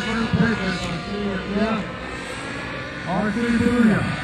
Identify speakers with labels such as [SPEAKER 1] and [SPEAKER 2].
[SPEAKER 1] first yeah. RC Booyah.